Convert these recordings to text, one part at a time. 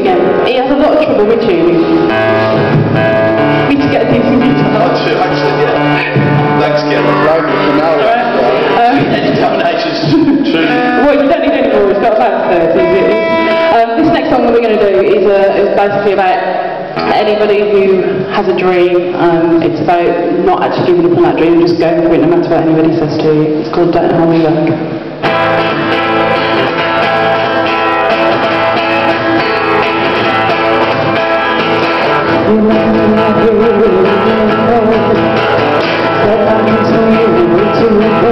Again, he has a lot of trouble with tunes. We need to get a decent guitar. Oh, true, actually, yeah. Thanks, Kim. Right, for now, Alright. Um, Any donations, truly. well, you don't need any more, it's got about 30 it is. Um, this next song that we're going to do is, uh, is basically about anybody who has a dream. Um, it's about not actually giving up on that dream just going for it no matter what anybody says to you. It's called Don't Hold Me Back. Thank you.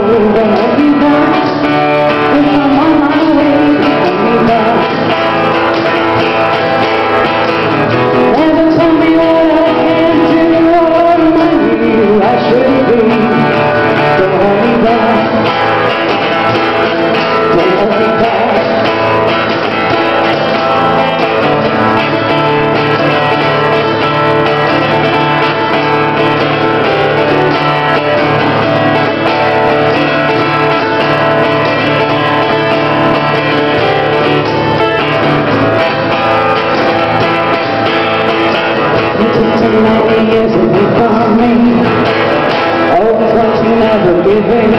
Years away from me. Oh, Always want to never giving free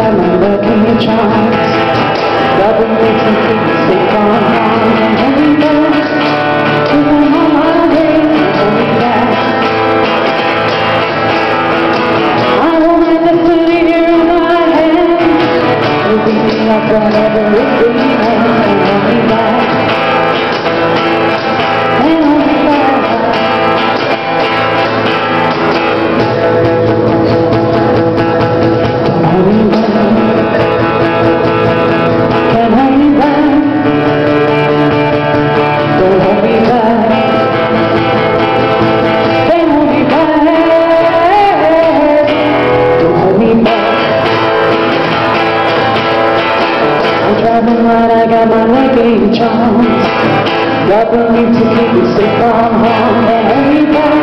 got my lucky charms. Me feel safe many charms. Love will need to keep you safe from harm.